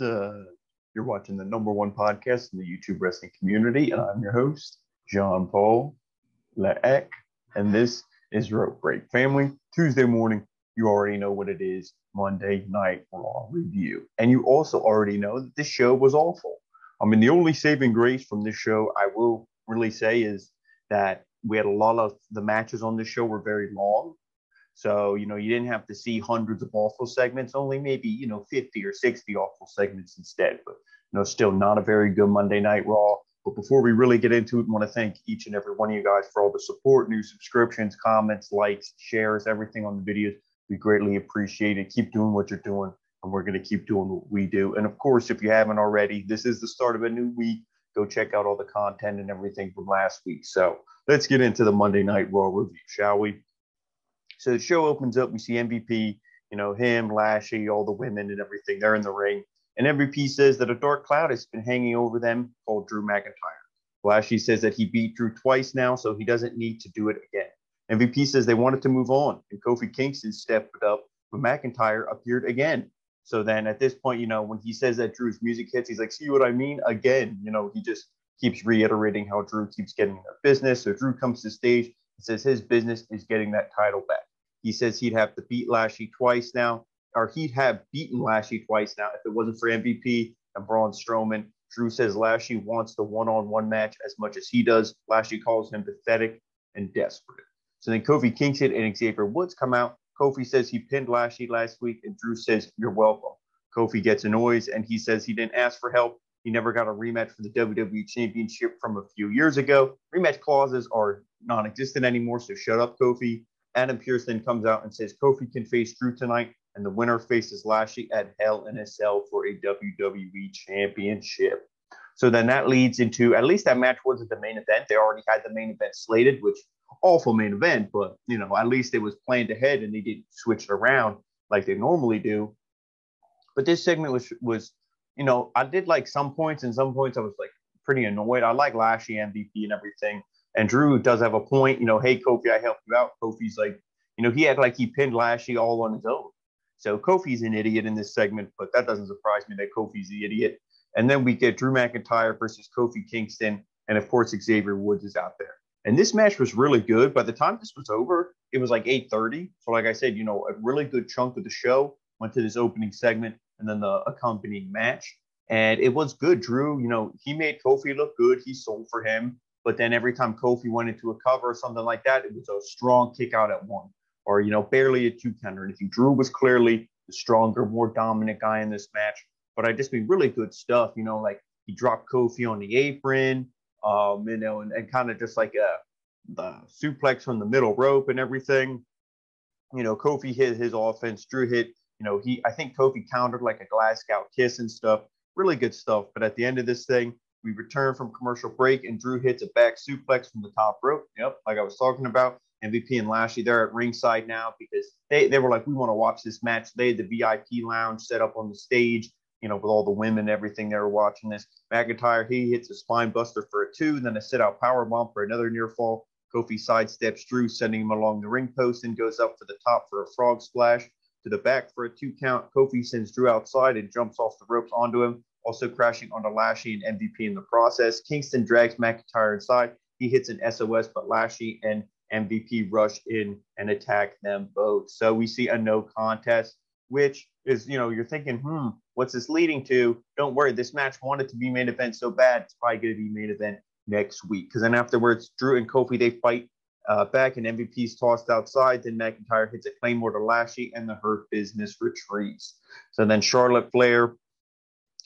Uh, you're watching the number one podcast in the YouTube wrestling community, and I'm your host, John Paul Leek, and this is Rope Break Family. Tuesday morning, you already know what it is Monday Night Raw review. And you also already know that this show was awful. I mean, the only saving grace from this show, I will really say, is that we had a lot of the matches on this show were very long. So, you know, you didn't have to see hundreds of awful segments, only maybe, you know, 50 or 60 awful segments instead. But, you know, still not a very good Monday Night Raw. But before we really get into it, I want to thank each and every one of you guys for all the support, new subscriptions, comments, likes, shares, everything on the videos. We greatly appreciate it. Keep doing what you're doing, and we're going to keep doing what we do. And of course, if you haven't already, this is the start of a new week. Go check out all the content and everything from last week. So let's get into the Monday Night Raw review, shall we? So the show opens up. We see MVP, you know, him, Lashley, all the women and everything. They're in the ring. And MVP says that a dark cloud has been hanging over them called Drew McIntyre. Lashley says that he beat Drew twice now, so he doesn't need to do it again. MVP says they wanted to move on, and Kofi Kingston stepped up, but McIntyre appeared again. So then at this point, you know, when he says that Drew's music hits, he's like, see what I mean? Again, you know, he just keeps reiterating how Drew keeps getting their business. So Drew comes to stage and says his business is getting that title back. He says he'd have to beat Lashley twice now, or he'd have beaten Lashley twice now if it wasn't for MVP and Braun Strowman. Drew says Lashley wants the one-on-one match as much as he does. Lashley calls him pathetic and desperate. So then Kofi Kingston and Xavier Woods come out. Kofi says he pinned Lashley last week, and Drew says, You're welcome. Kofi gets annoyed and he says he didn't ask for help. He never got a rematch for the WWE Championship from a few years ago. Rematch clauses are non existent anymore, so shut up, Kofi. Adam Pearce then comes out and says Kofi can face Drew tonight, and the winner faces Lashley at Hell in a Cell for a WWE Championship. So then that leads into at least that match wasn't the main event. They already had the main event slated, which awful main event, but you know, at least it was planned ahead and they didn't switch it around like they normally do. But this segment was was, you know, I did like some points and some points I was like pretty annoyed. I like Lashley MVP and everything. And Drew does have a point, you know, hey Kofi, I helped you out. Kofi's like, you know, he had like he pinned Lashley all on his own. So Kofi's an idiot in this segment, but that doesn't surprise me that Kofi's the idiot. And then we get Drew McIntyre versus Kofi Kingston, and of course Xavier Woods is out there. And this match was really good. By the time this was over, it was like 8:30. So, like I said, you know, a really good chunk of the show went to this opening segment and then the accompanying match. And it was good. Drew, you know, he made Kofi look good. He sold for him. But then every time Kofi went into a cover or something like that, it was a strong kick out at one, or you know, barely a two counter. And if you Drew was clearly the stronger, more dominant guy in this match. But I just mean really good stuff. You know, like he dropped Kofi on the apron um, you know, and, and kind of just like a the suplex from the middle rope and everything. You know, Kofi hit his offense, Drew hit, you know, he I think Kofi countered like a Glasgow kiss and stuff. Really good stuff. But at the end of this thing, we return from commercial break and Drew hits a back suplex from the top rope. Yep, like I was talking about. MVP and Lashley, they're at ringside now because they, they were like, we want to watch this match. They had the VIP lounge set up on the stage you know, with all the women and everything they were watching this. McIntyre, he hits a spine buster for a two, then a sit out power bomb for another near fall. Kofi sidesteps Drew, sending him along the ring post and goes up for the top for a frog splash. To the back for a two count. Kofi sends Drew outside and jumps off the ropes onto him, also crashing onto Lashley and MVP in the process. Kingston drags McIntyre inside. He hits an SOS, but Lashley and MVP rush in and attack them both. So we see a no contest, which is, you know, you're thinking, hmm, What's this leading to? Don't worry, this match wanted to be main event so bad, it's probably going to be main event next week. Because then afterwards, Drew and Kofi they fight uh, back, and MVP's tossed outside. Then McIntyre hits a claymore to Lashley, and the Hurt Business retreats. So then Charlotte Flair,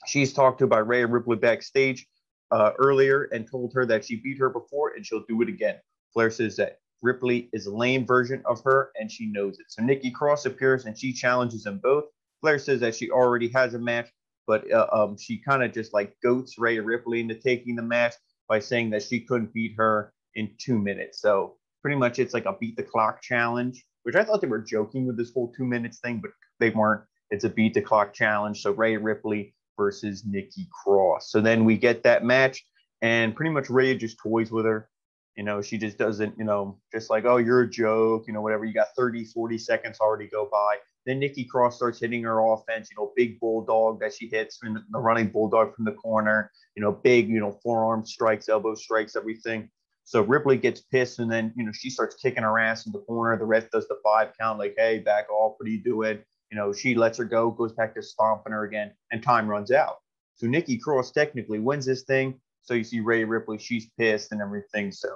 she's talked to by Rhea Ripley backstage uh, earlier and told her that she beat her before and she'll do it again. Flair says that Ripley is a lame version of her and she knows it. So Nikki Cross appears and she challenges them both. Flair says that she already has a match, but uh, um, she kind of just like goats Rhea Ripley into taking the match by saying that she couldn't beat her in two minutes. So pretty much it's like a beat the clock challenge, which I thought they were joking with this whole two minutes thing, but they weren't. It's a beat the clock challenge. So Rhea Ripley versus Nikki Cross. So then we get that match, and pretty much Rhea just toys with her. You know, she just doesn't, you know, just like, oh, you're a joke, you know, whatever. You got 30, 40 seconds already go by. Then Nikki Cross starts hitting her offense, you know, big bulldog that she hits from the running bulldog from the corner, you know, big, you know, forearm strikes, elbow strikes, everything. So Ripley gets pissed and then, you know, she starts kicking her ass in the corner. The ref does the five count, like, hey, back off. What are you doing? You know, she lets her go, goes back to stomping her again, and time runs out. So Nikki Cross technically wins this thing. So you see Ray Ripley, she's pissed and everything. So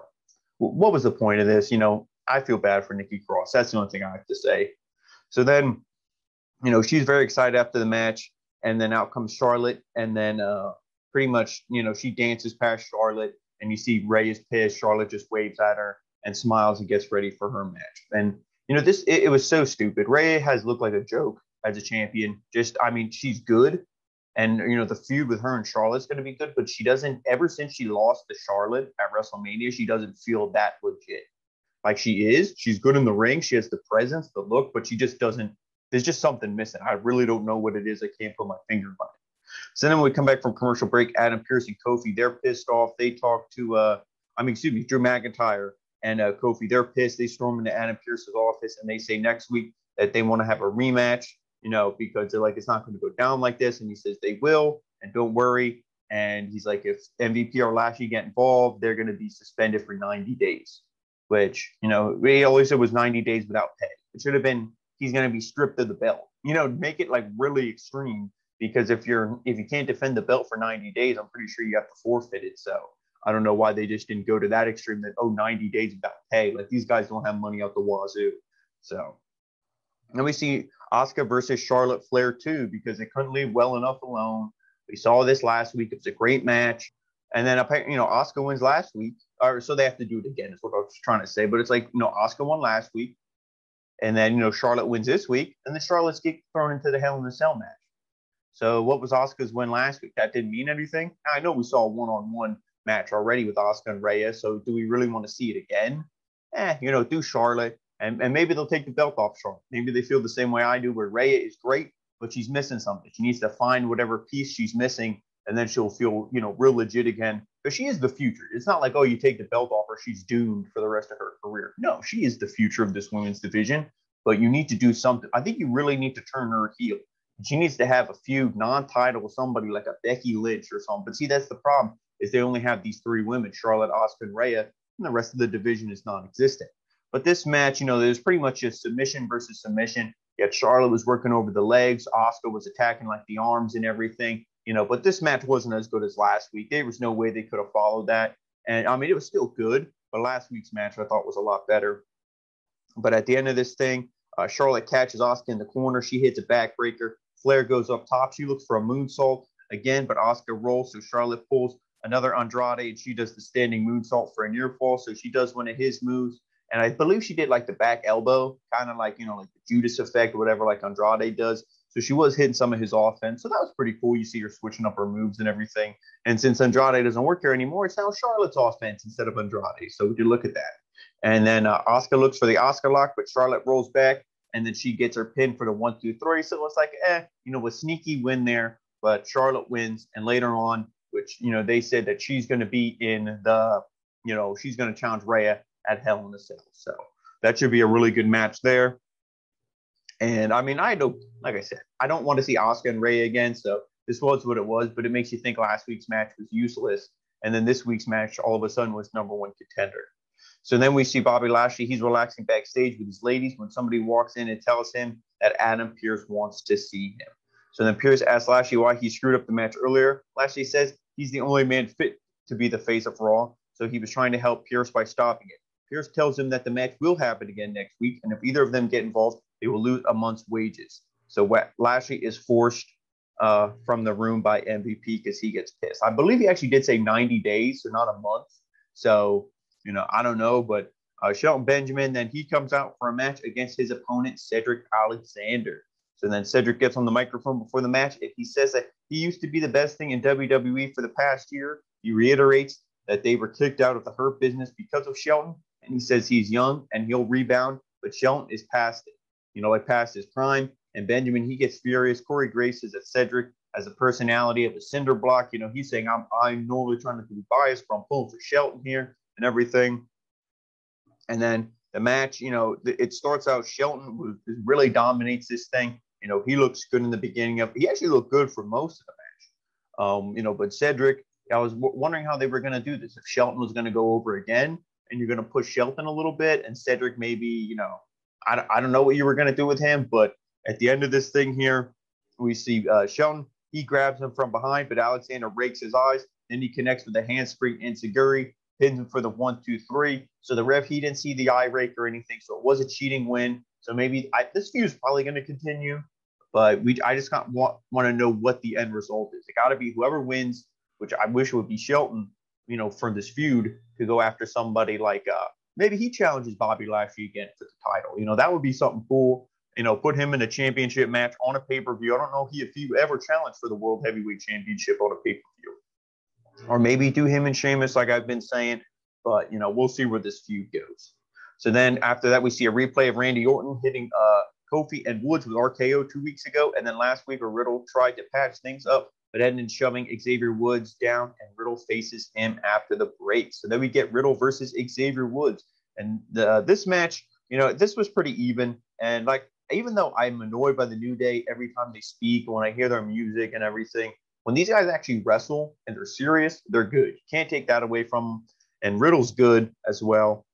what was the point of this? You know, I feel bad for Nikki Cross. That's the only thing I have to say. So then, you know, she's very excited after the match, and then out comes Charlotte, and then uh, pretty much, you know, she dances past Charlotte, and you see Ray is pissed. Charlotte just waves at her and smiles and gets ready for her match. And you know, this it, it was so stupid. Ray has looked like a joke as a champion. Just, I mean, she's good, and you know, the feud with her and Charlotte's going to be good, but she doesn't. Ever since she lost to Charlotte at WrestleMania, she doesn't feel that legit. Like she is, she's good in the ring. She has the presence, the look, but she just doesn't. There's just something missing. I really don't know what it is. I can't put my finger on it. So then when we come back from commercial break, Adam Pearce and Kofi, they're pissed off. They talk to, uh, I mean, excuse me, Drew McIntyre and uh, Kofi. They're pissed. They storm into Adam Pearce's office and they say next week that they want to have a rematch you know, because they're like, it's not going to go down like this. And he says they will, and don't worry. And he's like, if MVP or Lashley get involved, they're going to be suspended for 90 days, which, you know, he always said was 90 days without pay. It should have been he's going to be stripped of the belt. You know, make it like really extreme because if you're if you can't defend the belt for 90 days, I'm pretty sure you have to forfeit it. So I don't know why they just didn't go to that extreme that oh 90 days without pay. Like these guys don't have money out the wazoo. So then we see Asuka versus Charlotte Flair too, because they couldn't leave well enough alone. We saw this last week. It was a great match. And then, apparently, you know, Asuka wins last week. Or so they have to do it again, is what I was trying to say. But it's like, you know, Asuka won last week. And then, you know, Charlotte wins this week. And then Charlotte's get thrown into the Hell in the Cell match. So what was Asuka's win last week? That didn't mean anything. I know we saw one-on-one match already with Asuka and Reyes. So do we really want to see it again? Eh, you know, do Charlotte. And, and maybe they'll take the belt off Charlotte. Maybe they feel the same way I do, where Rhea is great, but she's missing something. She needs to find whatever piece she's missing, and then she'll feel, you know, real legit again. But she is the future. It's not like, oh, you take the belt off her, she's doomed for the rest of her career. No, she is the future of this women's division. But you need to do something. I think you really need to turn her heel. She needs to have a feud non-title with somebody like a Becky Lynch or something. But see, that's the problem is they only have these three women, Charlotte, Asuka, and Rhea, and the rest of the division is non-existent. But this match, you know, there's pretty much just submission versus submission. Yet Charlotte was working over the legs, Asuka was attacking like the arms and everything, you know. But this match wasn't as good as last week. There was no way they could have followed that. And I mean, it was still good, but last week's match I thought was a lot better. But at the end of this thing, uh, Charlotte catches Asuka in the corner. She hits a backbreaker. Flair goes up top. She looks for a moonsault again, but Asuka rolls. So Charlotte pulls another Andrade and she does the standing moonsault for a near fall. So she does one of his moves. And I believe she did like the back elbow, kind of like, you know, like the Judas effect or whatever, like Andrade does. So she was hitting some of his offense. So that was pretty cool. You see her switching up her moves and everything. And since Andrade doesn't work here anymore, it's now Charlotte's offense instead of Andrade. So you look at that. And then uh, Asuka looks for the Asuka lock, but Charlotte rolls back and then she gets her pin for the one, two, three. So it's like, eh, you know, a sneaky win there, but Charlotte wins. And later on, which, you know, they said that she's going to be in the, you know, she's going to challenge Rhea at Hell in a Cell. So that should be a really good match there. And I mean, I don't, like I said, I don't want to see Asuka and Ray again. So this was what it was, but it makes you think last week's match was useless. And then this week's match all of a sudden was number one contender. So then we see Bobby Lashley. He's relaxing backstage with his ladies when somebody walks in and tells him that Adam Pearce wants to see him. So then Pearce asks Lashley why he screwed up the match earlier. Lashley says he's the only man fit to be the face of Raw. So he was trying to help Pearce by stopping it. Pearce tells him that the match will happen again next week, and if either of them get involved, they will lose a month's wages. So Lashley is forced uh, from the room by MVP because he gets pissed. I believe he actually did say 90 days, so not a month. So, you know, I don't know, but uh, Shelton Benjamin, then he comes out for a match against his opponent, Cedric Alexander. So then Cedric gets on the microphone before the match. If he says that he used to be the best thing in WWE for the past year, he reiterates that they were kicked out of the Hurt business because of Shelton and he says he's young and he'll rebound, but Shelton is past it. You know, like past his prime. And Benjamin, he gets furious. Corey Graves says that Cedric has a personality of a cinder block. You know, he's saying, I'm I'm normally trying to be biased, but I'm pulling for Shelton here. and everything. And then the match, you know, it starts out Shelton really dominates this thing. You know, he looks good in the beginning of. He actually looked good for most of the match. Um, you know, but Cedric, I was w- wondering how they were going to do this. If Shelton was going to go over again, and you're going to push Shelton a little bit, and Cedric maybe, you know, I I don't know what you were going to do with him, but at the end of this thing here, we see uh, Shelton. He grabs him from behind, but Alexander rakes his eyes. Then he connects with a handspring enzuigiri, pins him for the one, two, three. So the ref, he didn't see the eye rake or anything. So it was a cheating win. So maybe I, this feud is probably going to continue, but we I just want want to know what the end result is. It got to be whoever wins, which I wish would be Shelton, you know, from this feud to go after somebody like uh maybe he challenges Bobby Lashley again for the title. You know, that would be something cool. You know, put him in a championship match on a pay per view. I don't know if he ever challenged for the World Heavyweight Championship on a pay per view, or maybe do him and Sheamus like I've been saying. But you know, we'll see where this feud goes. So then after that, we see a replay of Randy Orton hitting uh, Kofi and Woods with RKO two weeks ago. And then last week, Riddle tried to patch things up, but ended up shoving Xavier Woods down, and Riddle faces him after the break. So then we get Riddle versus Xavier Woods. And the, this match, you know, this was pretty even. And like, even though I'm annoyed by the New Day every time they speak, when I hear their music and everything, when these guys actually wrestle and they're serious, they're good. You can't take that away from them. And Riddle's good as well.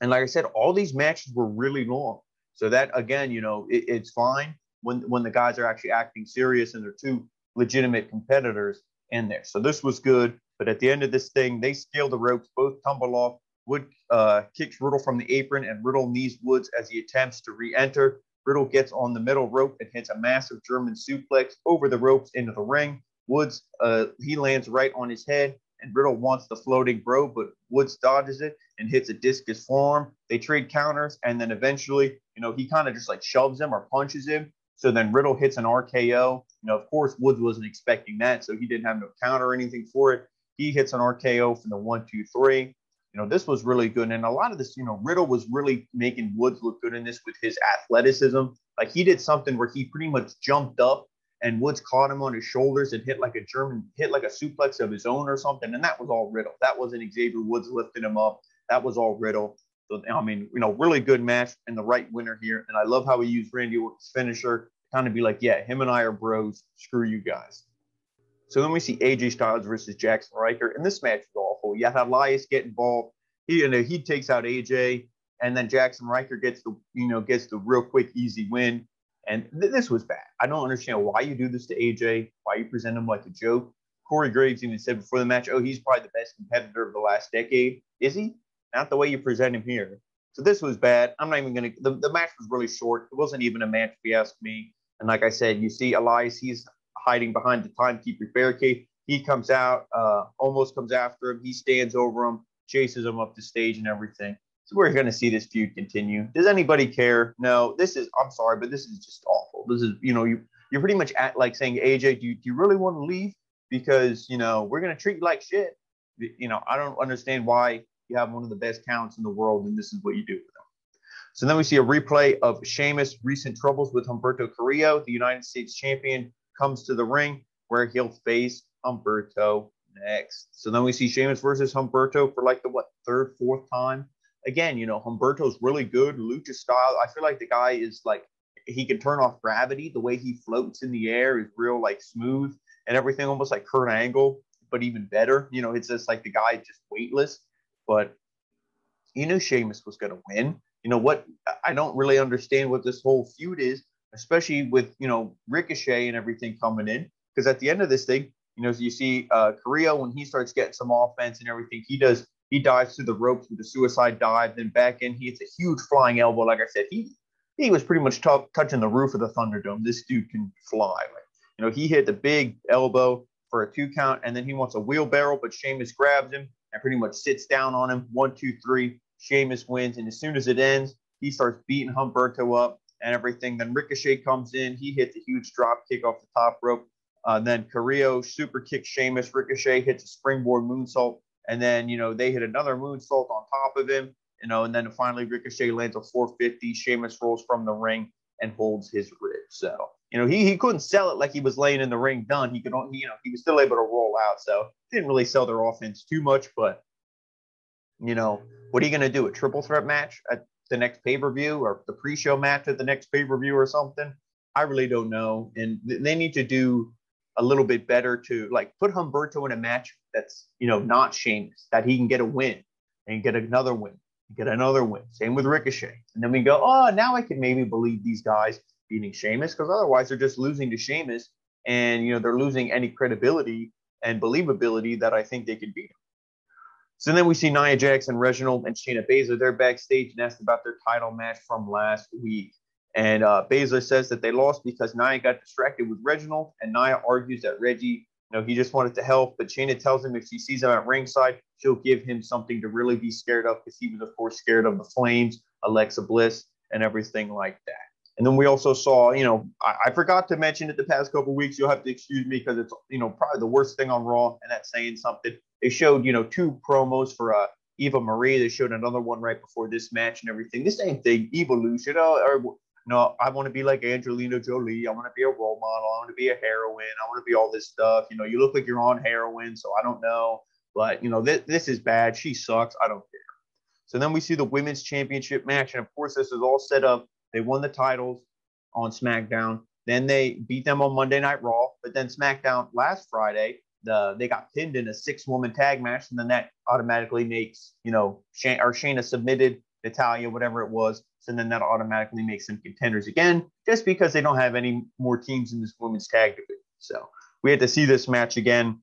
And like I said, all these matches were really long. So that again, you know, it, it's fine when when the guys are actually acting serious and they're two legitimate competitors in there. So this was good. But at the end of this thing, they scale the ropes, both tumble off. Wood uh, kicks Riddle from the apron, and Riddle knees Woods as he attempts to re-enter. Riddle gets on the middle rope and hits a massive German suplex over the ropes into the ring. Woods uh, he lands right on his head and Riddle wants the floating bro, but Woods dodges it and hits a discus form. They trade counters, and then eventually, you know, he kind of just like shoves him or punches him. So then Riddle hits an RKO. You know, of course, Woods wasn't expecting that, so he didn't have no counter or anything for it. He hits an RKO from the one, two, three. You know, this was really good. And a lot of this, you know, Riddle was really making Woods look good in this with his athleticism. Like he did something where he pretty much jumped up and Woods caught him on his shoulders and hit like a German, hit like a suplex of his own or something. And that was all Riddle. That wasn't Xavier Woods lifting him up. That was all Riddle. So, I mean, you know, really good match and the right winner here. And I love how he used Randy Orton's finisher, kind of be like, yeah, him and I are bros. Screw you guys. So then we see AJ Styles versus Jaxson Ryker, and this match is awful. You have Elias get involved. He, you know, he takes out AJ, and then Jaxson Ryker gets the, you know, gets the real quick, easy win. And th- this was bad. I don't understand why you do this to AJ, why you present him like a joke. Corey Graves even said before the match, oh, he's probably the best competitor of the last decade. Is he? Not the way you present him here. So this was bad. I'm not even going to, the match was really short. It wasn't even a match, if you ask me. And like I said, you see Elias, he's hiding behind the timekeeper barricade. He comes out, uh, almost comes after him. He stands over him, chases him up the stage and everything. So we're going to see this feud continue. Does anybody care? No. This is. I'm sorry, but this is just awful. This is. You know, you you're pretty much at like saying, AJ, do you, do you really want to leave? Because you know we're going to treat you like shit. You know, I don't understand why you have one of the best talents in the world and this is what you do with them. So then we see a replay of Sheamus' recent troubles with Humberto Carrillo, the United States champion, comes to the ring where he'll face Humberto next. So then we see Sheamus versus Humberto for like the what third, fourth time again, you know, Humberto's really good, lucha style. I feel like the guy is like he can turn off gravity. The way he floats in the air is real like smooth and everything, almost like Kurt Angle, but even better. You know, it's just like the guy just weightless. But you knew Sheamus was gonna win. You know what? I don't really understand what this whole feud is, especially with you know Ricochet and everything coming in. Because at the end of this thing, you know, as you see uh, Carrillo when he starts getting some offense and everything, he does he dives through the ropes with a suicide dive, then back in. He hits a huge flying elbow. Like I said, he he was pretty much t- touching the roof of the Thunderdome. This dude can fly. Like, you know, he hit the big elbow for a two count, and then he wants a wheelbarrow, but Sheamus grabs him and pretty much sits down on him. One, two, three. Sheamus wins, and as soon as it ends, he starts beating Humberto up and everything. Then Ricochet comes in. He hits a huge drop kick off the top rope. Uh, then Carrillo super kicks Sheamus. Ricochet hits a springboard moonsault and then, you know, they hit another moonsault on top of him, you know, and then finally Ricochet lands a 450. Sheamus rolls from the ring and holds his rib. So, you know, he, he couldn't sell it like he was laying in the ring done. He could, you know, he was still able to roll out. So didn't really sell their offense too much, but you know, what are you going to do? A triple threat match at the next pay per view or the pre show match at the next pay per view or something? I really don't know. And they need to do a little bit better to like put Humberto in a match that's, you know, not Sheamus, that he can get a win and get another win, get another win. Same with Ricochet. And then we go, oh, now I can maybe believe these guys beating Sheamus because otherwise they're just losing to Sheamus and, you know, they're losing any credibility and believability that I think they could beat him. So then we see Nia Jax and Reginald and Shayna Baszler. They're backstage and asked about their title match from last week. And uh, Baszler says that they lost because Nia got distracted with Reginald, and Nia argues that Reggie, you know, he just wanted to help. But Shayna tells him if she sees him at ringside, she'll give him something to really be scared of because he was, of course, scared of the Flames, Alexa Bliss, and everything like that. And then we also saw, you know, I, I forgot to mention it the past couple weeks. You'll have to excuse me because it's, you know, probably the worst thing on Raw, and that's saying something. They showed, you know, two promos for uh, Eva Marie. They showed another one right before this match and everything. The same thing, evolution. Oh, or no, I want to be like Angelina Jolie. I want to be a role model. I want to be a heroine. I want to be all this stuff. You know, you look like you're on heroin, so I don't know. But, you know, this, this is bad. She sucks. I don't care. So then we see the women's championship match. And of course, this is all set up. They won the titles on SmackDown. Then they beat them on Monday Night Raw. But then SmackDown last Friday, the they got pinned in a six woman tag match. And then that automatically makes, you know, Shane, or Shayna submitted Natalya, whatever it was. So then that automatically makes them contenders again, just because they don't have any more teams in this women's tag division. So we had to see this match again.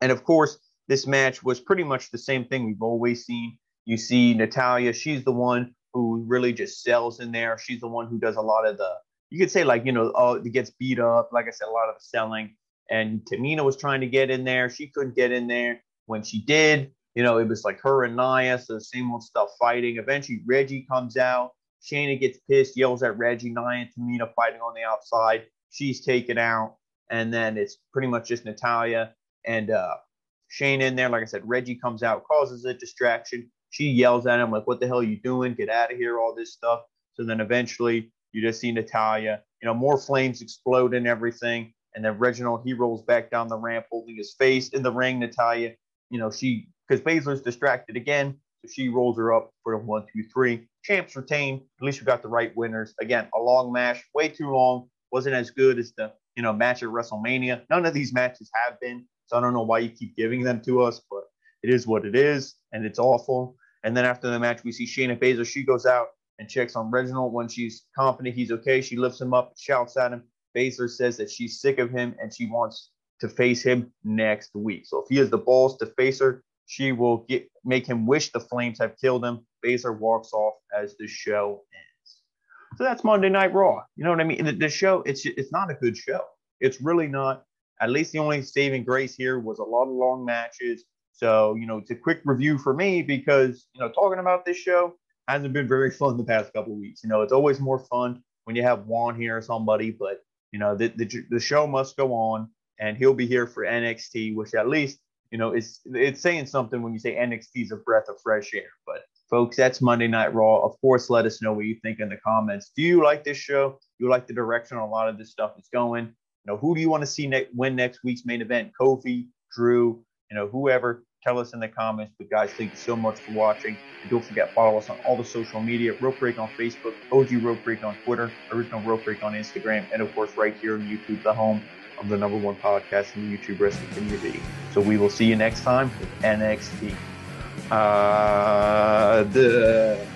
And of course, this match was pretty much the same thing we've always seen. You see Natalya, she's the one who really just sells in there. She's the one who does a lot of the, you could say like, you know, oh, it gets beat up. Like I said, a lot of the selling. And Tamina was trying to get in there. She couldn't get in there. When she did, you know, it was like her and Nia, so the same old stuff fighting. Eventually, Reggie comes out. Shayna gets pissed, yells at Reggie. Nia and Tamina fighting on the outside. She's taken out. And then it's pretty much just Natalya and uh, Shane in there. Like I said, Reggie comes out, causes a distraction. She yells at him, like, what the hell are you doing? Get out of here, all this stuff. So then eventually you just see Natalya, you know, more flames explode and everything. And then Reginald, he rolls back down the ramp holding his face in the ring. Natalya, you know, she, because Baszler's distracted again. So she rolls her up for the one, two, three. Champs retain. At least we got the right winners. Again, a long match, way too long. Wasn't as good as the, you know, match at WrestleMania. None of these matches have been. So I don't know why you keep giving them to us, but it is what it is, and it's awful. And then after the match, we see Shayna Baszler. She goes out and checks on Reginald when she's confident he's okay. She lifts him up, shouts at him. Baszler says that she's sick of him and she wants to face him next week. So if he has the balls to face her, she will get make him wish the Flames have killed him. Baszler walks off as the show ends. So that's Monday Night Raw. You know what I mean? The, the show, it's it's not a good show. It's really not. At least the only saving grace here was a lot of long matches so, you know, it's a quick review for me because, you know, talking about this show hasn't been very fun the past couple weeks. You know, it's always more fun when you have Juan here or somebody, but, you know, the, the, the show must go on and he'll be here for NXT, which at least, you know, it's, it's saying something when you say NXT is a breath of fresh air. But, folks, that's Monday Night Raw. Of course, let us know what you think in the comments. Do you like this show? Do you like the direction a lot of this stuff is going? You know, who do you want to see ne- win next week's main event? Kofi, Drew, you know, whoever, tell us in the comments. But guys, thank you so much for watching. And don't forget, follow us on all the social media, Rope Break on Facebook, OG Rope Break on Twitter, Original Rope Break on Instagram, and of course right here on YouTube, the home of the number one podcast in the YouTube wrestling community. So we will see you next time with NXT. Uh, the